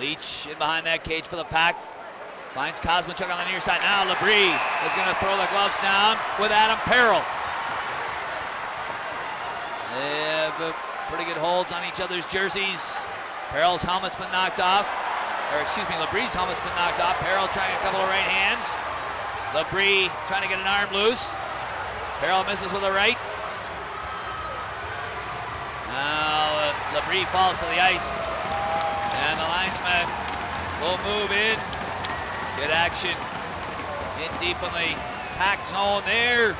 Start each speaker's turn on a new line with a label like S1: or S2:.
S1: Leach in behind that cage for the pack. Finds Kosmachuk on the near side. Now Labrie is going to throw the gloves down with Adam Payerl. They pretty good holds on each other's jerseys. Payerl's helmet's been knocked off. Or excuse me, Labrie's helmet's been knocked off. Payerl trying a couple of right hands. Labrie trying to get an arm loose. Payerl misses with a right. Now uh, Labrie falls to the ice. Move in. Good action in deep in the packed zone there.